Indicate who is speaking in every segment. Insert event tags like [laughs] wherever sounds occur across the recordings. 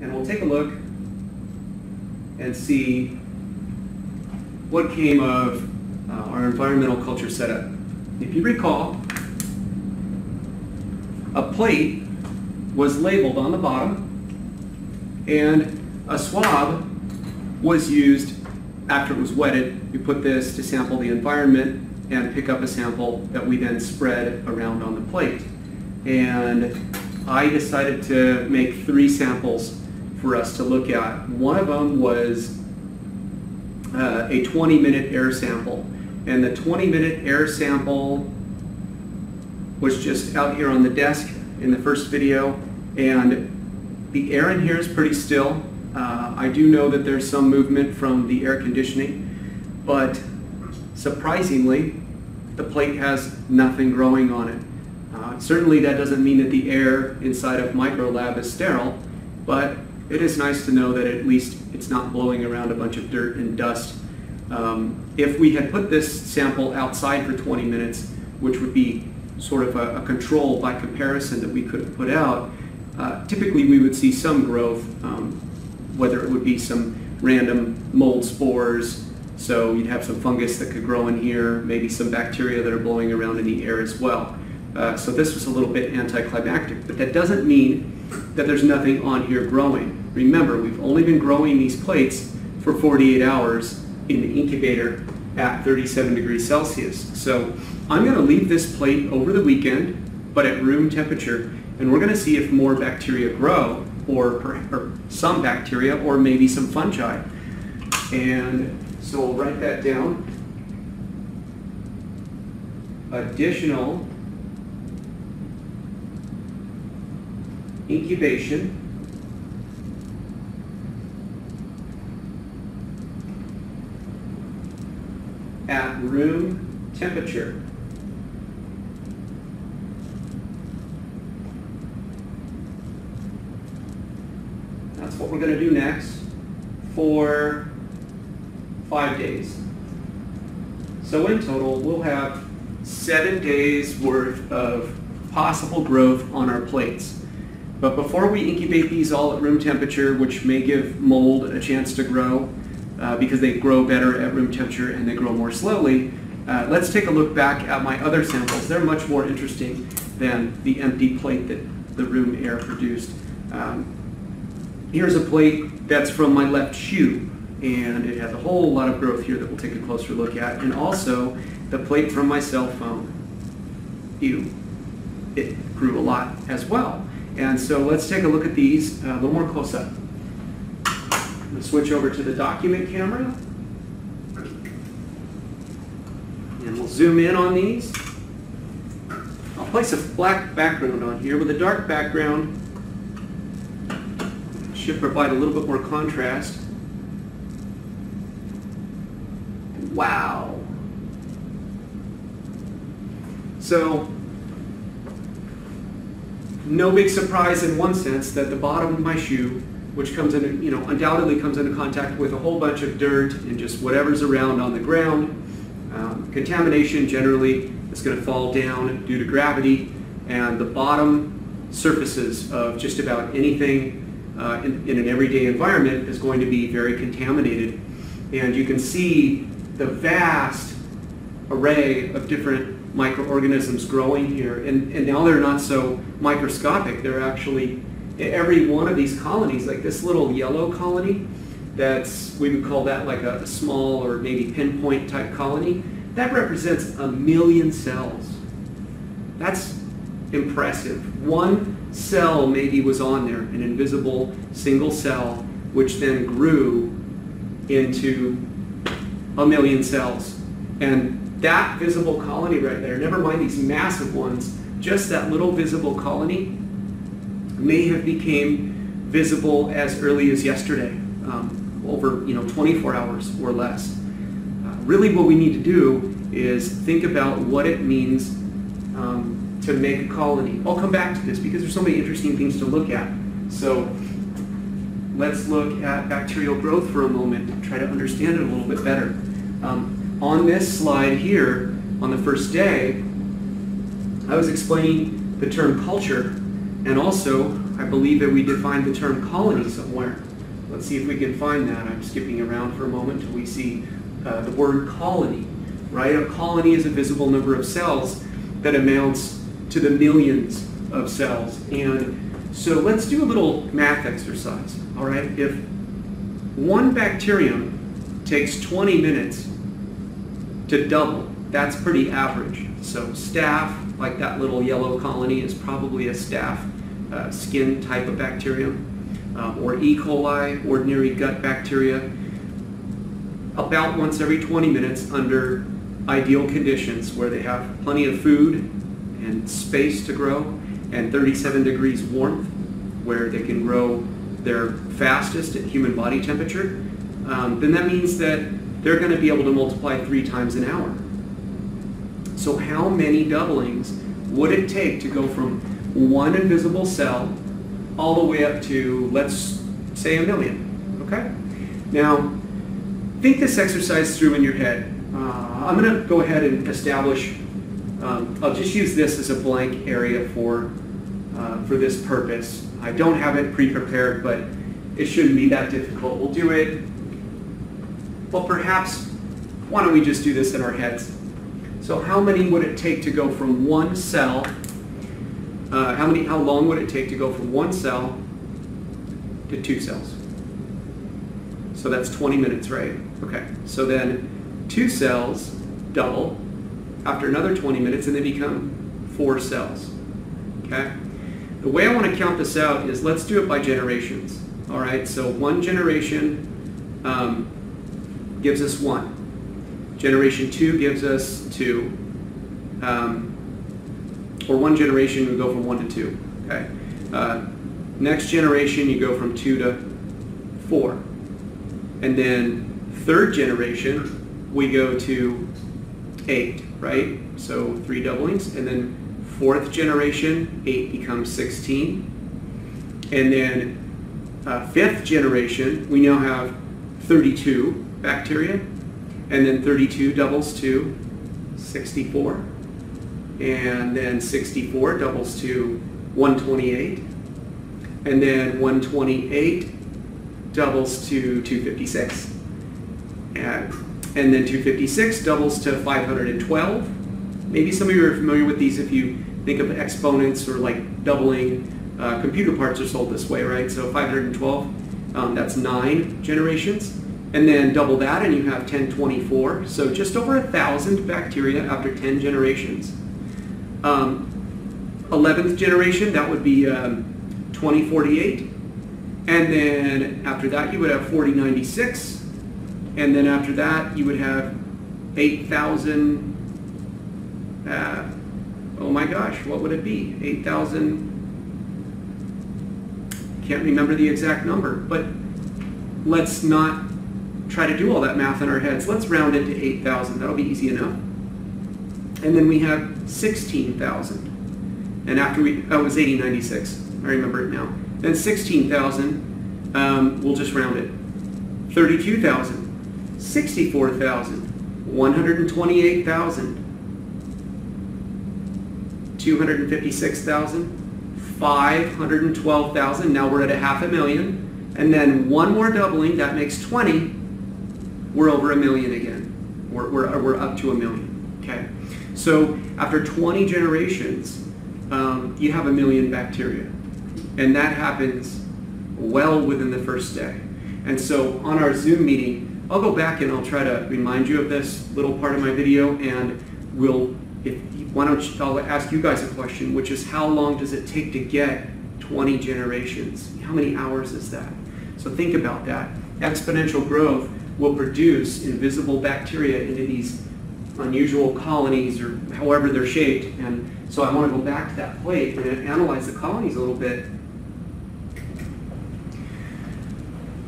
Speaker 1: and we'll take a look and see what came of uh, our environmental culture setup. If you recall, a plate was labeled on the bottom and a swab was used after it was wetted. You put this to sample the environment and pick up a sample that we then spread around on the plate. And I decided to make three samples for us to look at. One of them was uh, a 20 minute air sample. And the 20 minute air sample was just out here on the desk in the first video. And the air in here is pretty still. Uh, I do know that there's some movement from the air conditioning, but surprisingly, the plate has nothing growing on it. Uh, certainly that doesn't mean that the air inside of Microlab is sterile, but it is nice to know that at least it's not blowing around a bunch of dirt and dust. Um, if we had put this sample outside for 20 minutes, which would be sort of a, a control by comparison that we could have put out, uh, typically we would see some growth, um, whether it would be some random mold spores, so you'd have some fungus that could grow in here, maybe some bacteria that are blowing around in the air as well. Uh, so this was a little bit anticlimactic, but that doesn't mean that there's nothing on here growing. Remember, we've only been growing these plates for 48 hours in the incubator at 37 degrees Celsius. So I'm going to leave this plate over the weekend, but at room temperature, and we're going to see if more bacteria grow, or, or some bacteria, or maybe some fungi. And so we'll write that down. Additional incubation at room temperature. That's what we're going to do next for five days. So in total, we'll have seven days worth of possible growth on our plates. But before we incubate these all at room temperature, which may give mold a chance to grow uh, because they grow better at room temperature and they grow more slowly, uh, let's take a look back at my other samples. They're much more interesting than the empty plate that the room air produced. Um, here's a plate that's from my left shoe and it has a whole lot of growth here that we'll take a closer look at. And also the plate from my cell phone. Ew, it grew a lot as well. And so let's take a look at these uh, a little more close up. I'm to switch over to the document camera. And we'll zoom in on these. I'll place a black background on here with a dark background. Should provide a little bit more contrast. Wow. So no big surprise in one sense that the bottom of my shoe, which comes in, you know, undoubtedly comes into contact with a whole bunch of dirt and just whatever's around on the ground. Um, contamination generally is going to fall down due to gravity, and the bottom surfaces of just about anything uh, in, in an everyday environment is going to be very contaminated. And you can see the vast array of different microorganisms growing here. And, and now they're not so microscopic. They're actually, every one of these colonies, like this little yellow colony, that's, we would call that like a, small or maybe pinpoint type colony, that represents a million cells. That's impressive. One cell maybe was on there, an invisible single cell, which then grew into a million cells. And that visible colony right there, never mind these massive ones, just that little visible colony may have became visible as early as yesterday, um, over you know 24 hours or less. Uh, really what we need to do is think about what it means um, to make a colony. I'll come back to this because there's so many interesting things to look at. So let's look at bacterial growth for a moment and try to understand it a little bit better. Um, on this slide here, on the first day, I was explaining the term culture, and also I believe that we defined the term colony somewhere. Let's see if we can find that. I'm skipping around for a moment till we see uh, the word colony, right? A colony is a visible number of cells that amounts to the millions of cells. And so let's do a little math exercise, all right? If one bacterium takes 20 minutes to double, that's pretty average. So staph, like that little yellow colony, is probably a staph uh, skin type of bacterium um, or E. coli, ordinary gut bacteria, about once every 20 minutes under ideal conditions where they have plenty of food and space to grow and 37 degrees warmth where they can grow their fastest at human body temperature, um, then that means that they're going to be able to multiply three times an hour. So how many doublings would it take to go from one invisible cell all the way up to, let's say, a million. Okay? Now, think this exercise through in your head. Uh, I'm going to go ahead and establish, um, I'll just use this as a blank area for, uh, for this purpose. I don't have it pre-prepared, but it shouldn't be that difficult. We'll do it, well, perhaps, why don't we just do this in our heads? So how many would it take to go from one cell uh, how many? How long would it take to go from one cell to two cells? So that's 20 minutes, right? Okay. So then two cells double after another 20 minutes, and they become four cells. Okay. The way I want to count this out is let's do it by generations. All right. So one generation um, gives us one. Generation two gives us two. Um, for one generation, we go from one to two. Okay. Uh, next generation, you go from two to four. And then third generation, we go to eight, right? So three doublings. And then fourth generation, eight becomes 16. And then uh, fifth generation, we now have 32 bacteria. And then 32 doubles to 64 and then 64 doubles to 128, and then 128 doubles to 256, and, and then 256 doubles to 512. Maybe some of you are familiar with these if you think of exponents or like doubling. Uh, computer parts are sold this way, right? So 512, um, that's nine generations. And then double that and you have 1024. So just over a thousand bacteria after 10 generations. Um, 11th generation, that would be um, 2048. And then after that, you would have 4096. And then after that, you would have 8,000. Uh, oh my gosh, what would it be? 8,000. Can't remember the exact number, but let's not try to do all that math in our heads. Let's round it to 8,000. That'll be easy enough. And then we have 16,000. And after we, that was 8096. I remember it now. Then 16,000, um, we'll just round it. 32,000, 64,000, 128,000, 256,000, 512,000. Now we're at a half a million. And then one more doubling, that makes 20. We're over a million again. We're, we're, we're up to a million. Okay. So after 20 generations, um, you have a million bacteria. And that happens well within the first day. And so on our Zoom meeting, I'll go back and I'll try to remind you of this little part of my video and we'll, if, why don't you, I'll ask you guys a question, which is how long does it take to get 20 generations? How many hours is that? So think about that. Exponential growth will produce invisible bacteria into these unusual colonies or however they're shaped. And so I want to go back to that plate and analyze the colonies a little bit.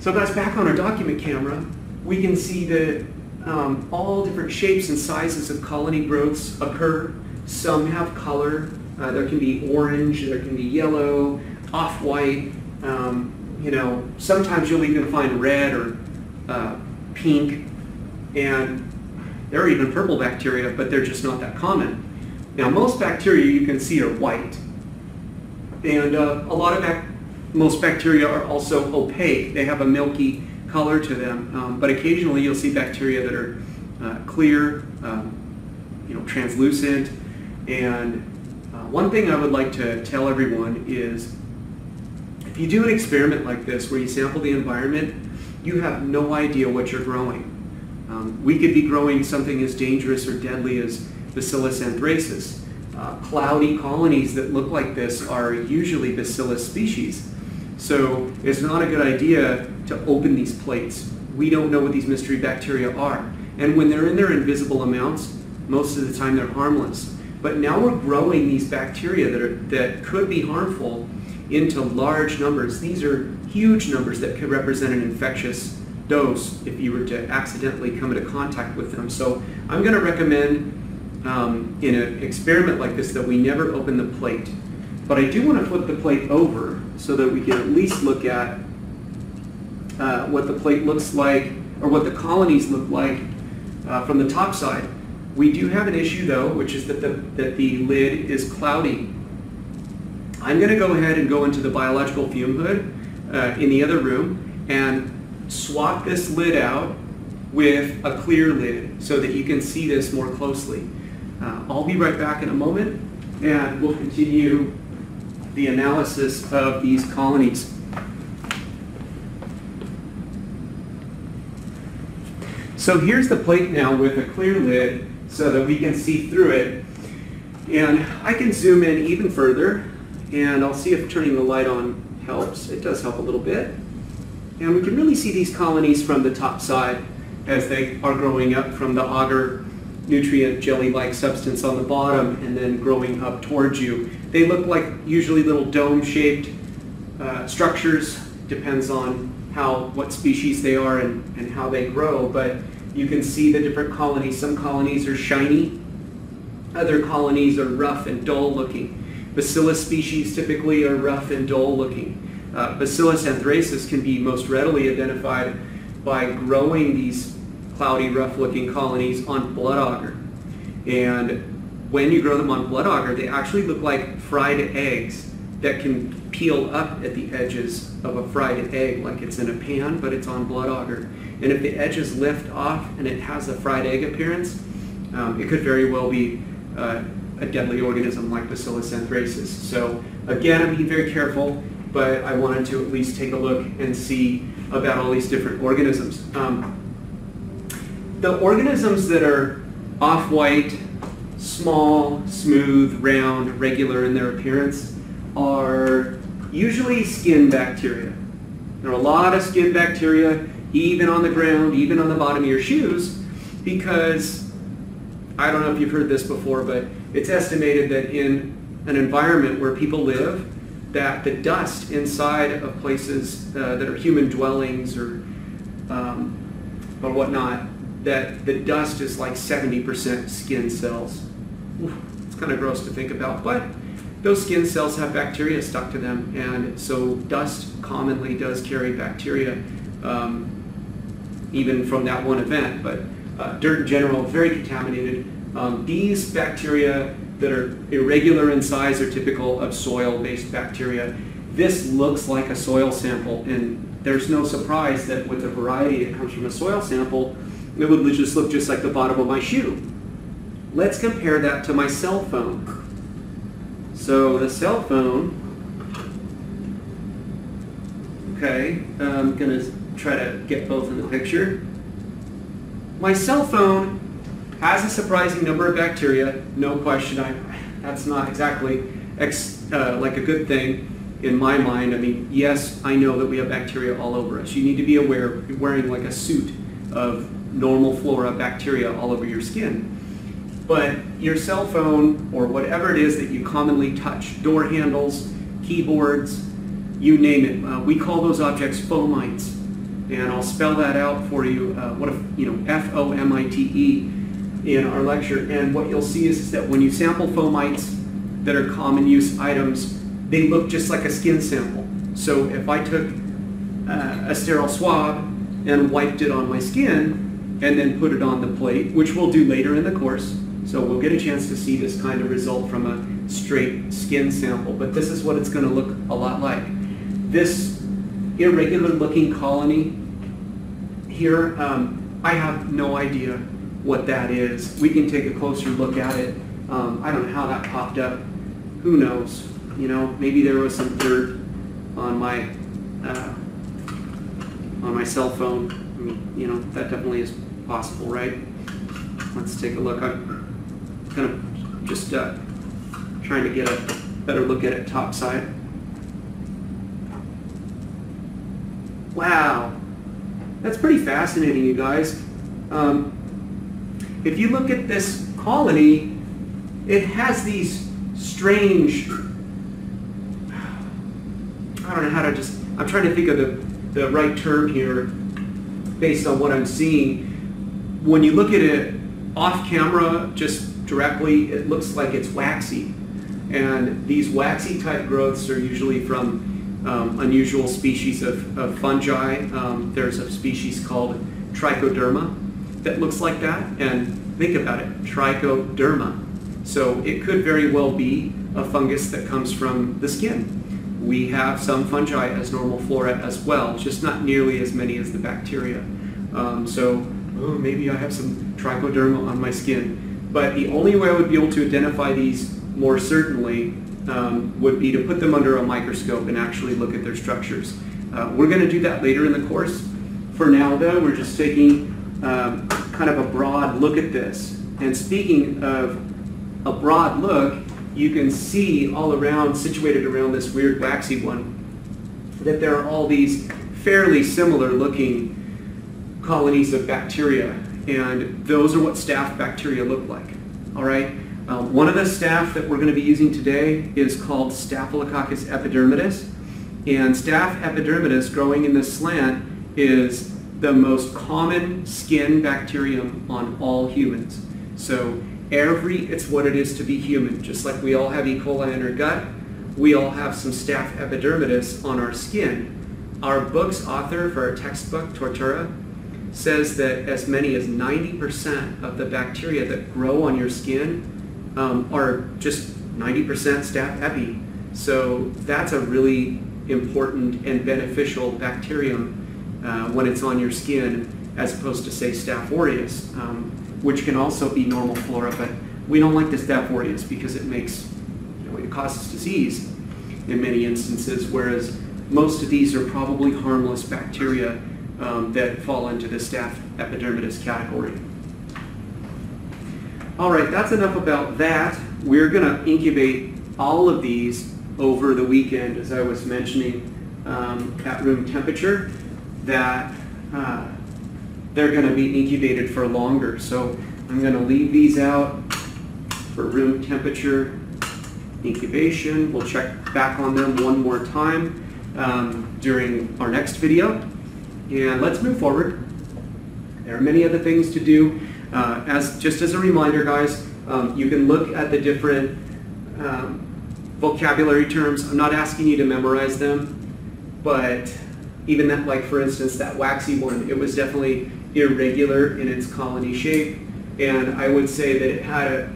Speaker 1: So that's back on our document camera. We can see that um, all different shapes and sizes of colony growths occur. Some have color. Uh, there can be orange, there can be yellow, off-white. Um, you know, sometimes you'll even find red or uh, pink. And there are even purple bacteria, but they're just not that common. Now, most bacteria you can see are white. And uh, a lot of most bacteria are also opaque. They have a milky color to them, um, but occasionally you'll see bacteria that are uh, clear, um, you know, translucent. And uh, one thing I would like to tell everyone is if you do an experiment like this where you sample the environment, you have no idea what you're growing. Um, we could be growing something as dangerous or deadly as Bacillus anthracis. Uh, cloudy colonies that look like this are usually Bacillus species. So it's not a good idea to open these plates. We don't know what these mystery bacteria are. And when they're in their invisible amounts, most of the time they're harmless. But now we're growing these bacteria that, are, that could be harmful into large numbers. These are huge numbers that could represent an infectious dose if you were to accidentally come into contact with them. So I'm going to recommend um, in an experiment like this that we never open the plate. But I do want to flip the plate over so that we can at least look at uh, what the plate looks like or what the colonies look like uh, from the top side. We do have an issue though, which is that the, that the lid is cloudy. I'm going to go ahead and go into the biological fume hood uh, in the other room and swap this lid out with a clear lid so that you can see this more closely. Uh, I'll be right back in a moment and we'll continue the analysis of these colonies. So here's the plate now with a clear lid so that we can see through it. And I can zoom in even further and I'll see if turning the light on helps. It does help a little bit. And we can really see these colonies from the top side as they are growing up from the agar nutrient jelly-like substance on the bottom and then growing up towards you. They look like usually little dome-shaped uh, structures, depends on how what species they are and, and how they grow, but you can see the different colonies. Some colonies are shiny, other colonies are rough and dull looking. Bacillus species typically are rough and dull looking. Uh, Bacillus anthracis can be most readily identified by growing these cloudy, rough-looking colonies on blood agar. And when you grow them on blood agar, they actually look like fried eggs that can peel up at the edges of a fried egg, like it's in a pan, but it's on blood agar. And if the edges lift off and it has a fried egg appearance, um, it could very well be uh, a deadly organism like Bacillus anthracis. So again, I'm being very careful, but I wanted to at least take a look and see about all these different organisms. Um, the organisms that are off-white, small, smooth, round, regular in their appearance are usually skin bacteria. There are a lot of skin bacteria, even on the ground, even on the bottom of your shoes, because I don't know if you've heard this before, but it's estimated that in an environment where people live, that the dust inside of places uh, that are human dwellings or um, or whatnot that the dust is like 70% skin cells. It's kind of gross to think about, but those skin cells have bacteria stuck to them, and so dust commonly does carry bacteria, um, even from that one event. But uh, dirt in general, very contaminated. Um, these bacteria that are irregular in size are typical of soil-based bacteria. This looks like a soil sample, and there's no surprise that with the variety that comes from a soil sample, it would just look just like the bottom of my shoe. Let's compare that to my cell phone. So the cell phone, okay, I'm going to try to get both in the picture. My cell phone has a surprising number of bacteria, no question. I, that's not exactly ex, uh, like a good thing in my mind. I mean, yes, I know that we have bacteria all over us. You need to be aware, wearing like a suit of normal flora, bacteria all over your skin. But your cell phone or whatever it is that you commonly touch, door handles, keyboards, you name it, uh, we call those objects fomites. And I'll spell that out for you, uh, what if, you know, F-O-M-I-T-E in our lecture. And what you'll see is, is that when you sample fomites that are common use items, they look just like a skin sample. So if I took uh, a sterile swab and wiped it on my skin, and then put it on the plate, which we'll do later in the course. So we'll get a chance to see this kind of result from a straight skin sample, but this is what it's going to look a lot like. this irregular looking colony here, um, I have no idea what that is. We can take a closer look at it. Um, I don't know how that popped up. Who knows? You know, maybe there was some dirt on my uh, on my cell phone. I mean, you know, that definitely is possible, right? Let's take a look. I'm kind of just uh, trying to get a better look at it top side. Wow, that's pretty fascinating, you guys. Um, if you look at this colony, it has these strange, I don't know how to just, I'm trying to think of the, the right term here based on what I'm seeing. When you look at it off camera, just directly, it looks like it's waxy. And these waxy type growths are usually from um, unusual species of, of fungi. Um, there's a species called trichoderma that looks like that. And think about it, trichoderma. So it could very well be a fungus that comes from the skin. We have some fungi as normal flora as well, just not nearly as many as the bacteria. Um, so oh, maybe I have some trichoderma on my skin. But the only way I would be able to identify these more certainly um, would be to put them under a microscope and actually look at their structures. Uh, we're going to do that later in the course. For now, though, we're just taking um, kind of a broad look at this. And speaking of a broad look, you can see all around, situated around this weird waxy one, that there are all these fairly similar looking colonies of bacteria. And those are what staph bacteria look like. All right? Um, one of the staph that we're going to be using today is called Staphylococcus epidermidis. And staph epidermidis growing in this slant is the most common skin bacterium on all humans. So every, it's what it is to be human. Just like we all have E. coli in our gut, we all have some staph epidermidis on our skin. Our book's author for our textbook, Tortora, says that as many as 90% of the bacteria that grow on your skin um, are just 90% staph epi. So that's a really important and beneficial bacterium uh, when it's on your skin as opposed to say Staph aureus, um, which can also be normal flora, but we don't like the Staph aureus because it makes, you know, it causes disease in many instances, whereas most of these are probably harmless bacteria um, that fall into the Staph epidermidis category. All right, that's enough about that. We're going to incubate all of these over the weekend, as I was mentioning, um, at room temperature, that uh, they're going to be incubated for longer. So I'm going to leave these out for room temperature incubation. We'll check back on them one more time um, during our next video. And let's move forward. There are many other things to do. Uh, as Just as a reminder, guys, um, you can look at the different um, vocabulary terms. I'm not asking you to memorize them, but even that, like for instance, that waxy one, it was definitely irregular in its colony shape, and I would say that it had a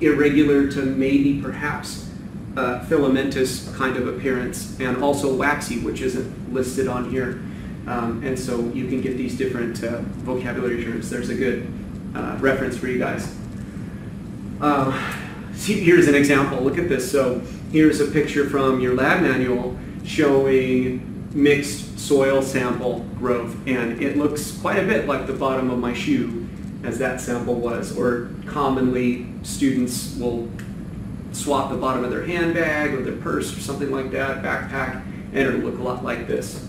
Speaker 1: irregular to maybe perhaps filamentous kind of appearance, and also waxy, which isn't listed on here. Um, and so you can get these different uh, vocabulary terms. There's a good uh, reference for you guys. Uh, [laughs] see, here's an example. Look at this. So here's a picture from your lab manual showing mixed soil sample growth, and it looks quite a bit like the bottom of my shoe as that sample was, or commonly students will swap the bottom of their handbag or their purse or something like that, backpack, and it'll look a lot like this.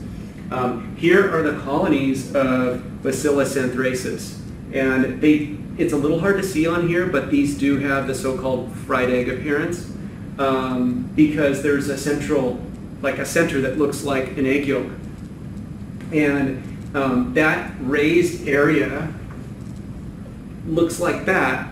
Speaker 1: Um, here are the colonies of Bacillus anthracis. And they, it's a little hard to see on here, but these do have the so-called fried egg appearance um, because there's a central, like a center that looks like an egg yolk. And um, that raised area looks like that.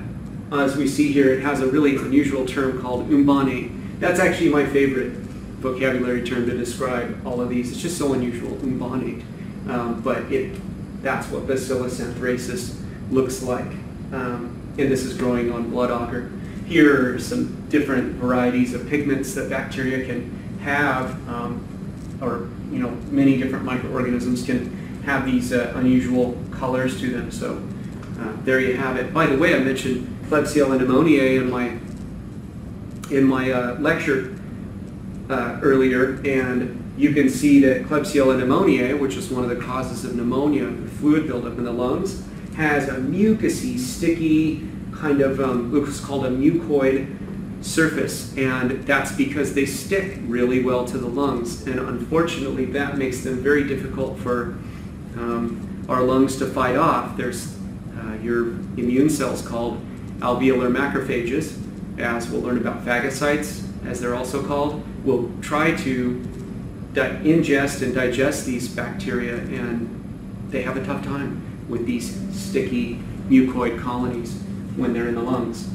Speaker 1: As we see here, it has a really unusual term called umbonate. That's actually my favorite vocabulary term to describe all of these. It's just so unusual, umbonate. Um, but it, that's what Bacillus anthracis looks like. Um, and this is growing on blood agar. Here are some different varieties of pigments that bacteria can have. Um, or, you know, many different microorganisms can have these uh, unusual colors to them. So uh, there you have it. By the way, I mentioned Klebsiella pneumoniae in my in my uh, lecture uh, earlier, and you can see that Klebsiella pneumoniae, which is one of the causes of pneumonia, fluid buildup in the lungs, has a mucousy, sticky kind of um, called a mucoid surface, and that's because they stick really well to the lungs, and unfortunately, that makes them very difficult for um, our lungs to fight off. There's uh, your immune cells called alveolar macrophages, as we'll learn about phagocytes, as they're also called, will try to ingest and digest these bacteria, and they have a tough time with these sticky mucoid colonies when they're in the lungs.